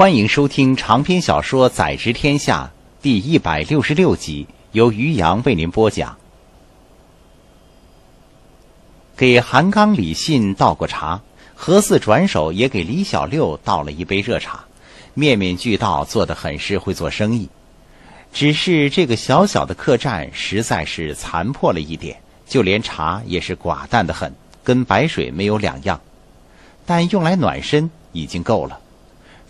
欢迎收听长篇小说《宰执天下》第一百六十六集，由于洋为您播讲。给韩刚、李信倒过茶，何四转手也给李小六倒了一杯热茶，面面俱到，做得很是会做生意。只是这个小小的客栈实在是残破了一点，就连茶也是寡淡的很，跟白水没有两样。但用来暖身已经够了。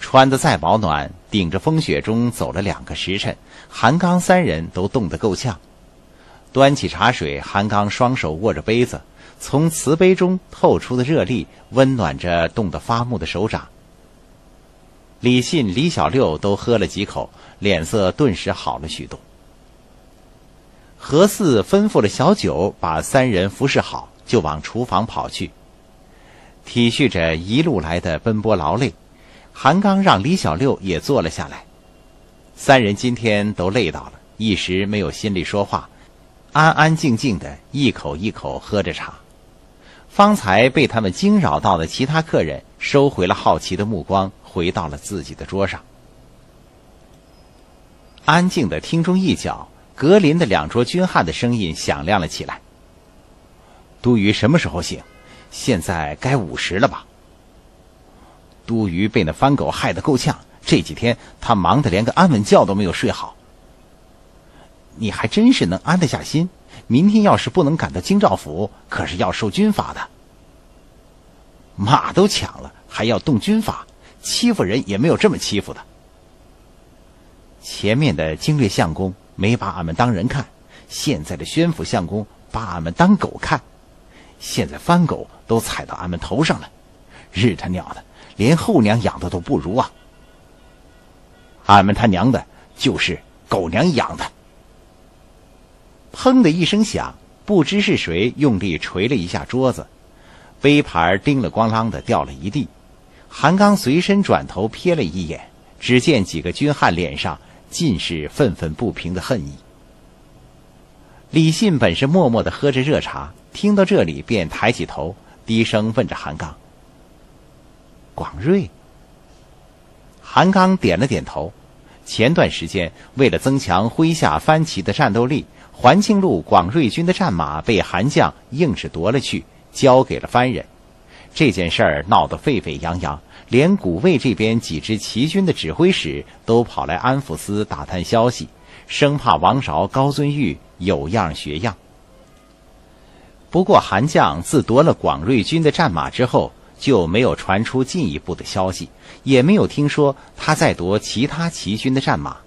穿得再保暖，顶着风雪中走了两个时辰，韩刚三人都冻得够呛。端起茶水，韩刚双手握着杯子，从瓷杯中透出的热力温暖着冻得发木的手掌。李信、李小六都喝了几口，脸色顿时好了许多。何四吩咐了小九把三人服侍好，就往厨房跑去，体恤着一路来的奔波劳累。韩刚让李小六也坐了下来，三人今天都累到了，一时没有心力说话，安安静静的一口一口喝着茶。方才被他们惊扰到的其他客人收回了好奇的目光，回到了自己的桌上。安静的厅中一角，格林的两桌军汉的声音响亮了起来：“都虞什么时候醒？现在该午时了吧？”都虞被那番狗害得够呛，这几天他忙得连个安稳觉都没有睡好。你还真是能安得下心。明天要是不能赶到京兆府，可是要受军法的。马都抢了，还要动军法，欺负人也没有这么欺负的。前面的经略相公没把俺们当人看，现在的宣府相公把俺们当狗看，现在番狗都踩到俺们头上了，日他娘的！连后娘养的都不如啊！俺们他娘的，就是狗娘养的！砰的一声响，不知是谁用力捶了一下桌子，杯盘叮了咣啷的掉了一地。韩刚随身转头瞥了一眼，只见几个军汉脸上尽是愤愤不平的恨意。李信本是默默的喝着热茶，听到这里便抬起头，低声问着韩刚。广瑞，韩刚点了点头。前段时间，为了增强麾下番旗的战斗力，环庆路广瑞军的战马被韩将硬是夺了去，交给了番人。这件事儿闹得沸沸扬扬，连古卫这边几支骑军的指挥使都跑来安抚司打探消息，生怕王韶、高遵玉有样学样。不过，韩将自夺了广瑞军的战马之后，就没有传出进一步的消息，也没有听说他在夺其他齐军的战马。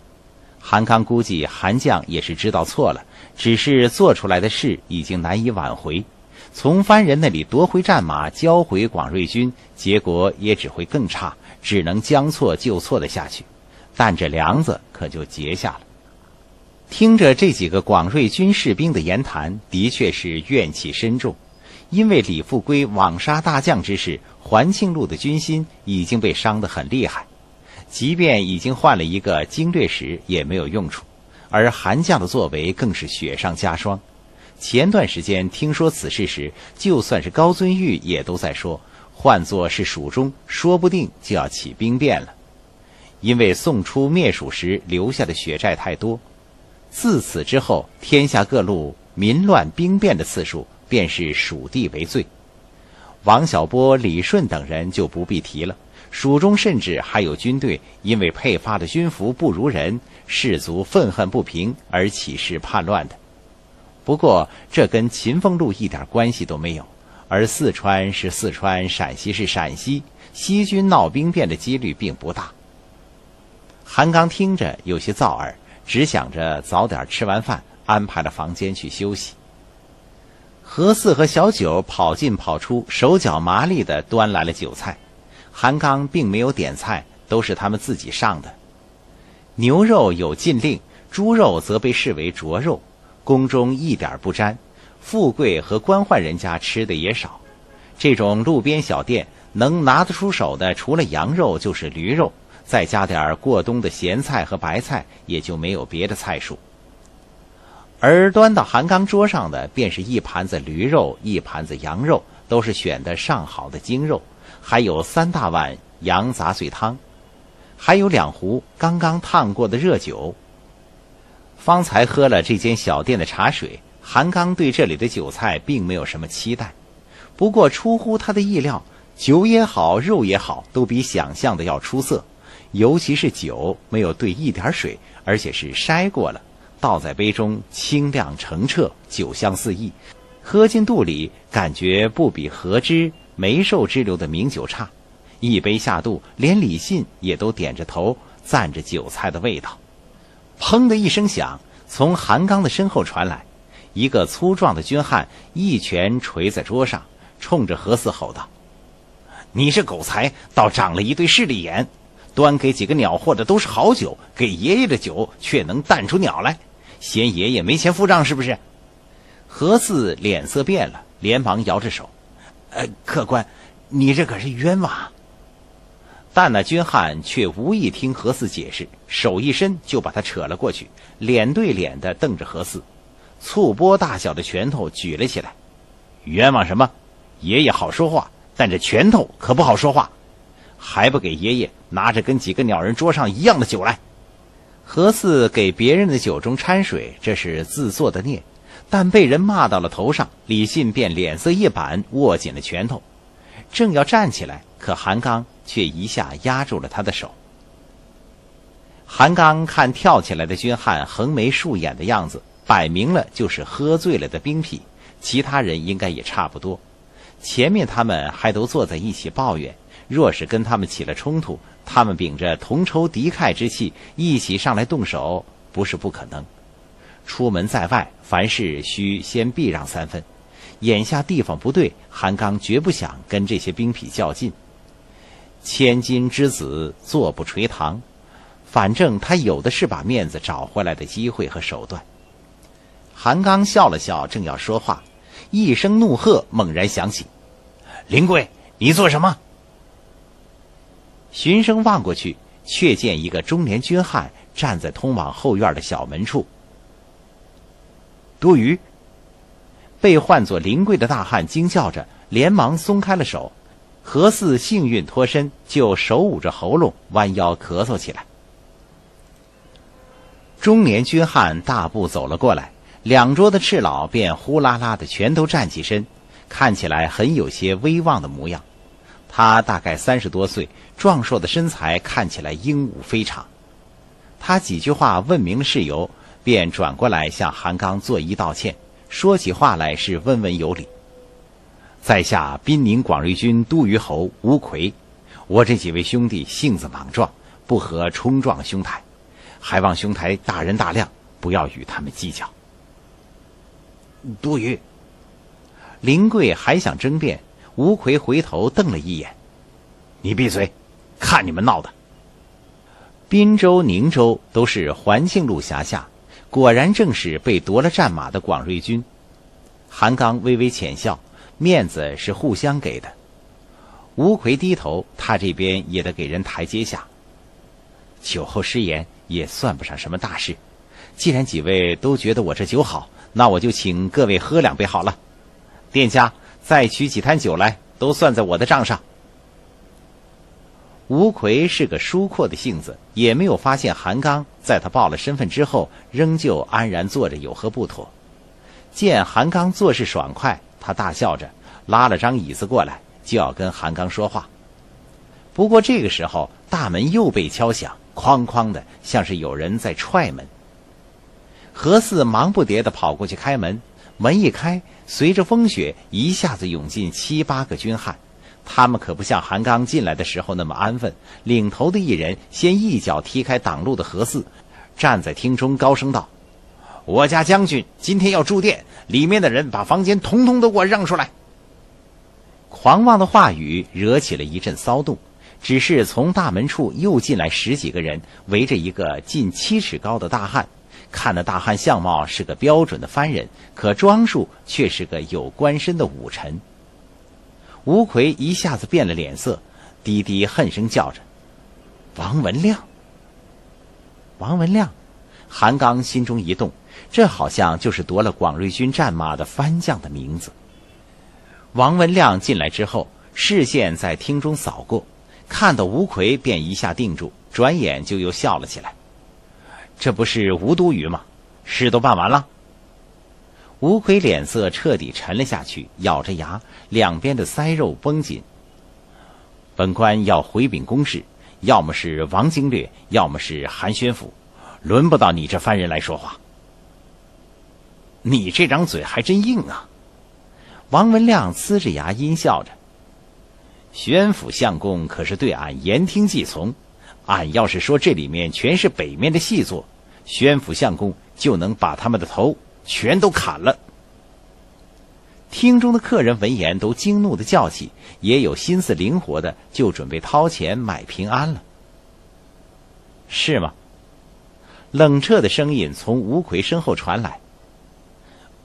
韩刚估计韩将也是知道错了，只是做出来的事已经难以挽回。从番人那里夺回战马，交回广瑞军，结果也只会更差，只能将错就错的下去。但这梁子可就结下了。听着这几个广瑞军士兵的言谈，的确是怨气深重。因为李富贵枉杀大将之事，环庆路的军心已经被伤得很厉害，即便已经换了一个经略使也没有用处，而韩将的作为更是雪上加霜。前段时间听说此事时，就算是高遵玉也都在说，换作是蜀中，说不定就要起兵变了，因为宋初灭蜀时留下的血债太多。自此之后，天下各路民乱兵变的次数。便是蜀地为最，王小波、李顺等人就不必提了。蜀中甚至还有军队因为配发的军服不如人，士卒愤恨不平而起事叛乱的。不过这跟秦风路一点关系都没有，而四川是四川，陕西是陕西，西军闹兵变的几率并不大。韩刚听着有些燥耳，只想着早点吃完饭，安排了房间去休息。何四和小九跑进跑出，手脚麻利地端来了酒菜。韩刚并没有点菜，都是他们自己上的。牛肉有禁令，猪肉则被视为浊肉，宫中一点不沾。富贵和官宦人家吃的也少。这种路边小店能拿得出手的，除了羊肉就是驴肉，再加点过冬的咸菜和白菜，也就没有别的菜数。而端到韩刚桌上的，便是一盘子驴肉，一盘子羊肉，都是选的上好的精肉，还有三大碗羊杂碎汤。还有两壶刚刚烫过的热酒。方才喝了这间小店的茶水，韩刚对这里的酒菜并没有什么期待。不过出乎他的意料，酒也好，肉也好，都比想象的要出色。尤其是酒，没有兑一点水，而且是筛过了，倒在杯中，清亮澄澈，酒香四溢。喝进肚里，感觉不比何之梅寿之流的名酒差。一杯下肚，连李信也都点着头赞着酒菜的味道。砰的一声响，从韩刚的身后传来，一个粗壮的军汉一拳捶在桌上，冲着何四吼道：“你这狗才，倒长了一对势利眼！端给几个鸟货的都是好酒，给爷爷的酒却能淡出鸟来，嫌爷爷没钱付账是不是？”何四脸色变了，连忙摇着手：“呃，客官，你这可是冤枉。”但那军汉却无意听何四解释，手一伸就把他扯了过去，脸对脸的瞪着何四，醋钵大小的拳头举了起来：“冤枉什么？爷爷好说话，但这拳头可不好说话，还不给爷爷拿着跟几个鸟人桌上一样的酒来？”何四给别人的酒中掺水，这是自作的孽。但被人骂到了头上，李信便脸色一板，握紧了拳头，正要站起来，可韩刚却一下压住了他的手。韩刚看跳起来的军汉横眉竖眼的样子，摆明了就是喝醉了的兵痞，其他人应该也差不多。前面他们还都坐在一起抱怨，若是跟他们起了冲突，他们秉着同仇敌忾之气一起上来动手，不是不可能。出门在外，凡事需先避让三分。眼下地方不对，韩刚绝不想跟这些兵痞较劲。千金之子坐不垂堂，反正他有的是把面子找回来的机会和手段。韩刚笑了笑，正要说话，一声怒喝猛然响起：“林贵，你做什么？”循声望过去，却见一个中年军汉站在通往后院的小门处。多余。被唤作林贵的大汉惊叫着，连忙松开了手。何四幸运脱身，就手捂着喉咙，弯腰咳嗽起来。中年军汉大步走了过来，两桌的赤老便呼啦啦的全都站起身，看起来很有些威望的模样。他大概三十多岁，壮硕的身材看起来英武非常。他几句话问明了事由。便转过来向韩刚作揖道歉，说起话来是温文有礼。在下滨宁广瑞军都虞侯吴奎，我这几位兄弟性子莽撞，不合冲撞兄台，还望兄台大人大量，不要与他们计较。都虞，林贵还想争辩，吴奎回头瞪了一眼：“你闭嘴，看你们闹的。”滨州、宁州都是环庆路辖下。果然正是被夺了战马的广瑞军。韩刚微微浅笑，面子是互相给的。吴奎低头，他这边也得给人台阶下。酒后失言也算不上什么大事。既然几位都觉得我这酒好，那我就请各位喝两杯好了。店家再取几坛酒来，都算在我的账上。吴奎是个疏阔的性子，也没有发现韩刚在他报了身份之后，仍旧安然坐着有何不妥。见韩刚做事爽快，他大笑着拉了张椅子过来，就要跟韩刚说话。不过这个时候，大门又被敲响，哐哐的，像是有人在踹门。何四忙不迭地跑过去开门，门一开，随着风雪，一下子涌进七八个军汉。他们可不像韩刚进来的时候那么安分。领头的一人先一脚踢开挡路的何四，站在厅中高声道：“我家将军今天要住店，里面的人把房间统统都给我让出来。”狂妄的话语惹起了一阵骚动。只是从大门处又进来十几个人，围着一个近七尺高的大汉。看那大汉相貌是个标准的番人，可装束却是个有官身的武臣。吴奎一下子变了脸色，低低恨声叫着：“王文亮！”王文亮，韩刚心中一动，这好像就是夺了广瑞军战马的番将的名字。王文亮进来之后，视线在厅中扫过，看到吴奎便一下定住，转眼就又笑了起来。这不是吴都虞吗？事都办完了。吴奎脸色彻底沉了下去，咬着牙，两边的腮肉绷紧。本官要回禀公事，要么是王经略，要么是韩宣府，轮不到你这番人来说话。你这张嘴还真硬啊！王文亮呲着牙阴笑着。宣府相公可是对俺言听计从，俺要是说这里面全是北面的细作，宣府相公就能把他们的头全都砍了。厅中的客人闻言都惊怒的叫起，也有心思灵活的就准备掏钱买平安了。是吗？冷彻的声音从吴奎身后传来。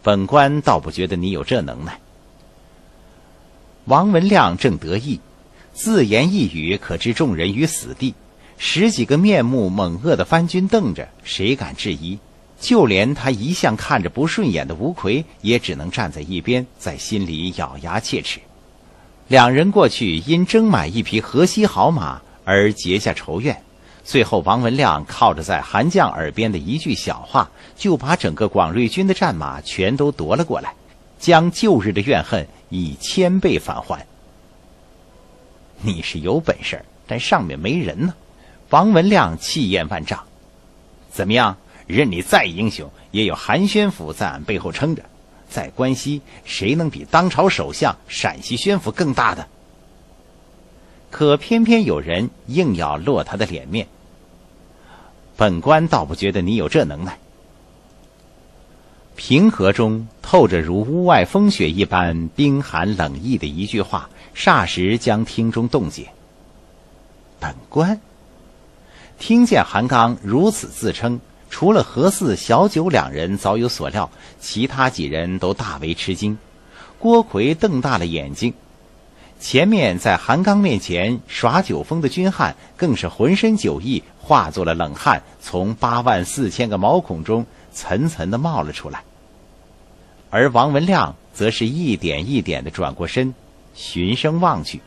本官倒不觉得你有这能耐。王文亮正得意，自言一语可置众人于死地。十几个面目猛恶的番军瞪着，谁敢质疑？就连他一向看着不顺眼的吴奎，也只能站在一边，在心里咬牙切齿。两人过去因争买一匹河西好马而结下仇怨。最后，王文亮靠着在韩将耳边的一句小话，就把整个广瑞军的战马全都夺了过来，将旧日的怨恨以千倍返还。你是有本事，但上面没人呢。王文亮气焰万丈，怎么样？任你再英雄，也有韩宣府在俺背后撑着。在关西，谁能比当朝首相陕西宣府更大的？可偏偏有人硬要落他的脸面。本官倒不觉得你有这能耐。平和中透着如屋外风雪一般冰寒冷意的一句话，霎时将厅中冻结。本官听见韩刚如此自称，除了何四、小九两人早有所料，其他几人都大为吃惊。郭奎瞪大了眼睛。前面在韩刚面前耍酒疯的军汉，更是浑身酒意化作了冷汗，从八万四千个毛孔中层层的冒了出来。而王文亮则是一点一点的转过身，循声望去，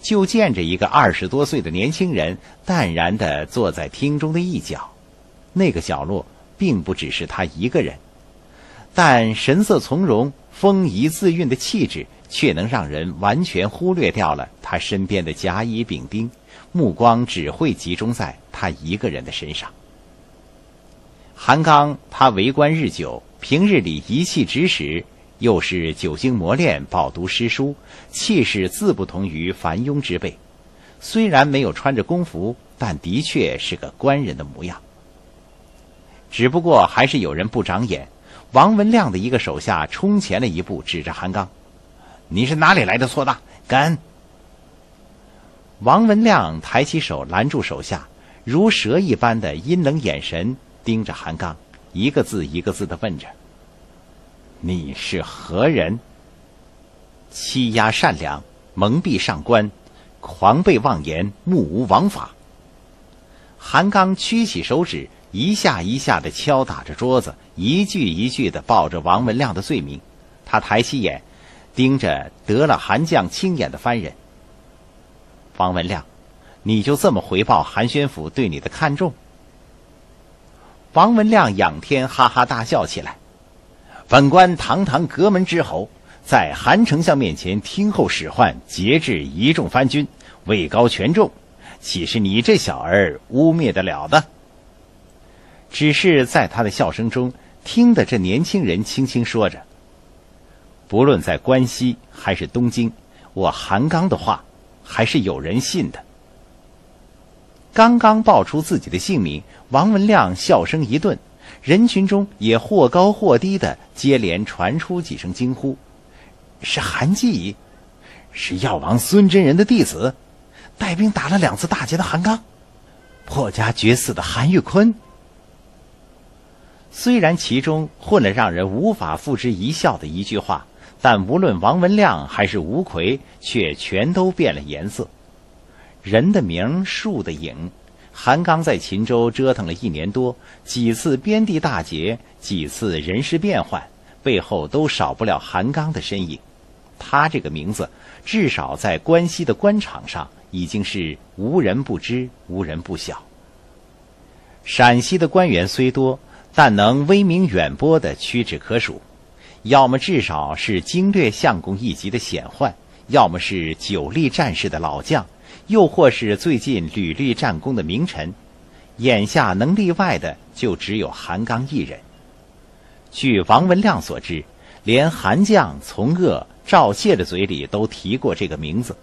就见着一个二十多岁的年轻人淡然的坐在厅中的一角。那个角落并不只是他一个人，但神色从容、丰仪自蕴的气质。却能让人完全忽略掉了他身边的甲乙丙丁，目光只会集中在他一个人的身上。韩刚，他为官日久，平日里一气指使，又是久经磨练，饱读诗书，气势自不同于凡庸之辈。虽然没有穿着工服，但的确是个官人的模样。只不过还是有人不长眼。王文亮的一个手下冲前了一步，指着韩刚。你是哪里来的错大？敢！王文亮抬起手拦住手下，如蛇一般的阴冷眼神盯着韩刚，一个字一个字的问着：“你是何人？”欺压善良，蒙蔽上官，狂悖妄言，目无王法。韩刚屈起手指，一下一下的敲打着桌子，一句一句的报着王文亮的罪名。他抬起眼。盯着得了韩将青眼的番人，王文亮，你就这么回报韩宣府对你的看重？王文亮仰天哈哈大笑起来。反观堂堂阁门之侯，在韩丞相面前听候使唤，节制一众藩军，位高权重，岂是你这小儿污蔑得了的？只是在他的笑声中，听得这年轻人轻轻说着。不论在关西还是东京，我韩刚的话还是有人信的。刚刚报出自己的姓名，王文亮笑声一顿，人群中也或高或低的接连传出几声惊呼：“是韩继，是药王孙真人的弟子，带兵打了两次大捷的韩刚，破家绝嗣的韩玉坤。”虽然其中混了让人无法付之一笑的一句话。但无论王文亮还是吴奎，却全都变了颜色。人的名，树的影。韩刚在秦州折腾了一年多，几次边地大捷，几次人事变换，背后都少不了韩刚的身影。他这个名字，至少在关西的官场上，已经是无人不知、无人不晓。陕西的官员虽多，但能威名远播的屈指可数。要么至少是经略相公一级的显宦，要么是久历战事的老将，又或是最近屡立战功的名臣。眼下能例外的就只有韩刚一人。据王文亮所知，连韩将、从鄂、赵燮的嘴里都提过这个名字，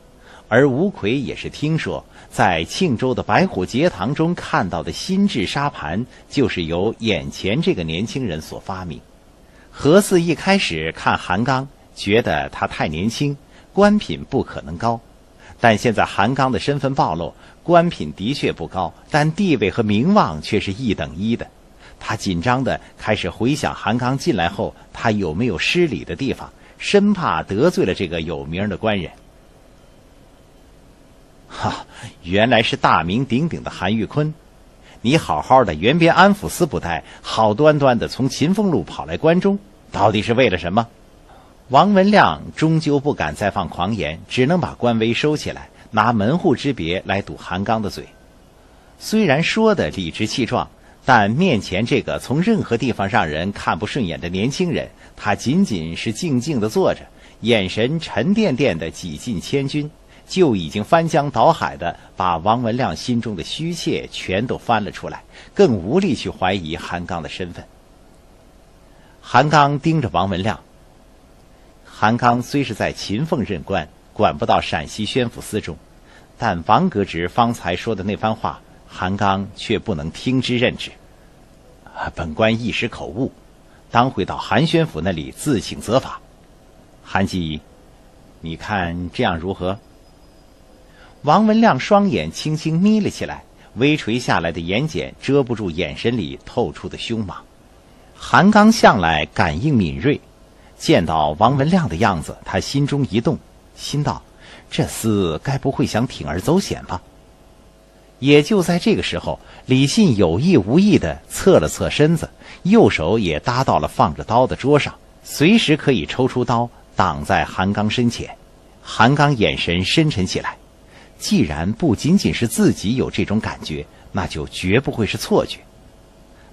而吴奎也是听说，在庆州的白虎节堂中看到的新制沙盘，就是由眼前这个年轻人所发明。何四一开始看韩刚，觉得他太年轻，官品不可能高，但现在韩刚的身份暴露。官品的确不高，但地位和名望却是一等一的。他紧张的开始回想韩刚进来后，他有没有失礼的地方，生怕得罪了这个有名的官人。哈，原来是大名鼎鼎的韩玉坤，你好好的原边安抚司不待，好端端的从秦凤路跑来关中，到底是为了什么？王文亮终究不敢再放狂言，只能把官威收起来。拿门户之别来堵韩刚的嘴，虽然说的理直气壮，但面前这个从任何地方让人看不顺眼的年轻人，他仅仅是静静的坐着，眼神沉甸甸的几近千钧，就已经翻江倒海的把王文亮心中的虚怯全都翻了出来，更无力去怀疑韩刚的身份。韩刚盯着王文亮。韩刚虽是在秦凤任官。管不到陕西宣抚司中，但王革职方才说的那番话，韩刚却不能听之任之。本官一时口误，当会到韩宣府那里自请责罚。韩吉，你看这样如何？王文亮双眼轻轻眯了起来，微垂下来的眼睑遮不住眼神里透出的凶芒。韩刚向来感应敏锐，见到王文亮的样子，他心中一动。心道：“这厮该不会想铤而走险吧？”也就在这个时候，李信有意无意地侧了侧身子，右手也搭到了放着刀的桌上，随时可以抽出刀挡在韩刚身前。韩刚眼神深沉起来，既然不仅仅是自己有这种感觉，那就绝不会是错觉。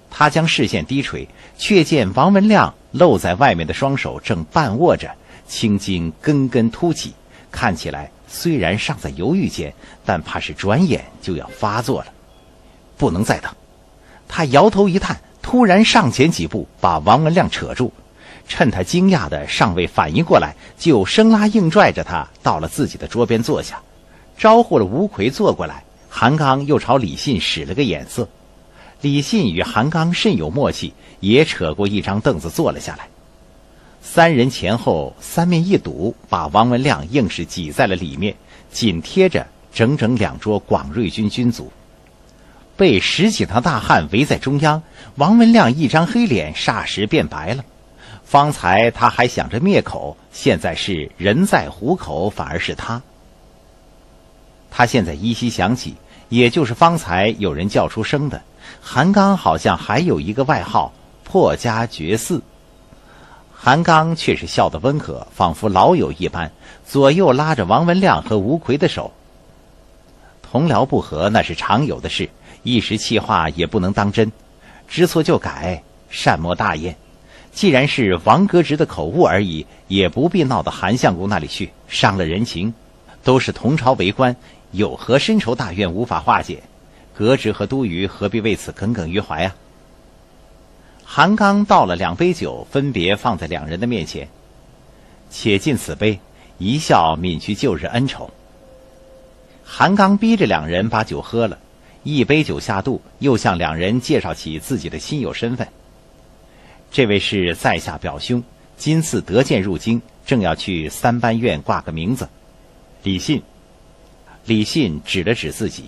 他将视线低垂，却见王文亮露在外面的双手正半握着。青筋根根凸起，看起来虽然尚在犹豫间，但怕是转眼就要发作了。不能再等。他摇头一叹，突然上前几步，把王文亮扯住，趁他惊讶的尚未反应过来，就生拉硬拽着他到了自己的桌边坐下，招呼了吴奎坐过来。韩刚又朝李信使了个眼色，李信与韩刚甚有默契，也扯过一张凳子坐了下来。三人前后三面一堵，把王文亮硬是挤在了里面，紧贴着整整两桌广瑞军军卒，被十几条大汉围在中央。王文亮一张黑脸霎时变白了。方才他还想着灭口，现在是人在虎口，反而是他。他现在依稀想起，也就是方才有人叫出声的，韩刚好像还有一个外号“破家绝嗣”。韩刚却是笑得温和，仿佛老友一般，左右拉着王文亮和吴奎的手。同僚不和那是常有的事，一时气话也不能当真，知错就改，善莫大焉。既然是王革职的口误而已，也不必闹到韩相公那里去，伤了人情。都是同朝为官，有何深仇大怨无法化解？革职和都虞何必为此耿耿于怀啊？韩刚倒了两杯酒，分别放在两人的面前。且尽此杯，一笑泯去旧日恩仇。韩刚逼着两人把酒喝了，一杯酒下肚，又向两人介绍起自己的亲友身份。这位是在下表兄，今次得见入京，正要去三班院挂个名字。李信。李信指了指自己，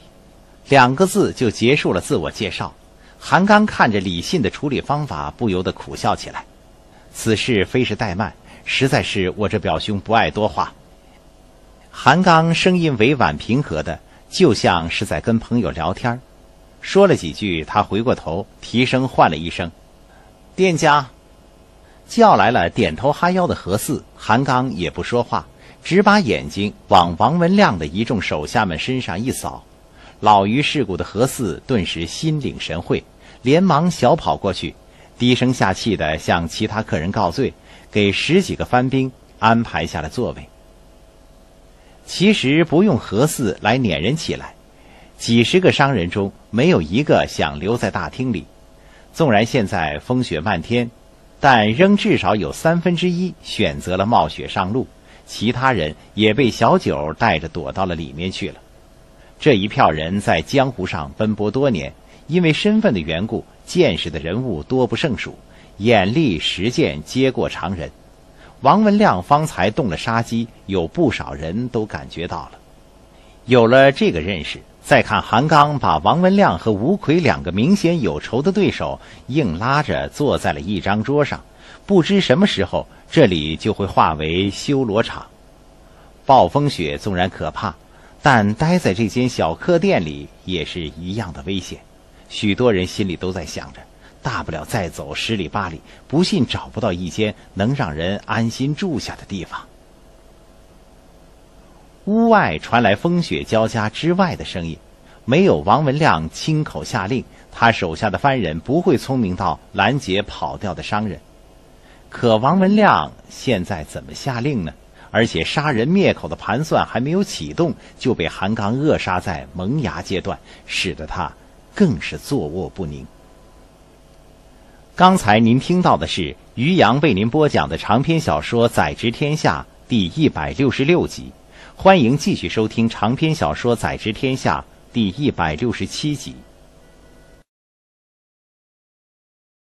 两个字就结束了自我介绍。韩刚看着李信的处理方法，不由得苦笑起来。此事非是怠慢，实在是我这表兄不爱多话。韩刚声音委婉平和的，就像是在跟朋友聊天说了几句，他回过头，提声唤了一声：“店家。”叫来了点头哈腰的何四。韩刚也不说话，只把眼睛往王文亮的一众手下们身上一扫。老于世故的何四顿时心领神会，连忙小跑过去，低声下气地向其他客人告罪，给十几个番兵安排下了座位。其实不用何四来撵人起来，几十个商人中没有一个想留在大厅里。纵然现在风雪漫天，但仍至少有三分之一选择了冒雪上路，其他人也被小九带着躲到了里面去了。这一票人在江湖上奔波多年，因为身份的缘故，见识的人物多不胜数，眼力实践皆过常人。王文亮方才动了杀机，有不少人都感觉到了。有了这个认识，再看韩刚把王文亮和吴奎两个明显有仇的对手硬拉着坐在了一张桌上，不知什么时候这里就会化为修罗场。暴风雪纵然可怕。但待在这间小客店里也是一样的危险，许多人心里都在想着，大不了再走十里八里，不信找不到一间能让人安心住下的地方。屋外传来风雪交加之外的声音，没有王文亮亲口下令，他手下的番人不会聪明到拦截跑掉的商人。可王文亮现在怎么下令呢？而且杀人灭口的盘算还没有启动，就被韩刚扼杀在萌芽阶段，使得他更是坐卧不宁。刚才您听到的是于洋为您播讲的长篇小说《宰执天下》第一百六十六集，欢迎继续收听长篇小说《宰执天下》第一百六十七集。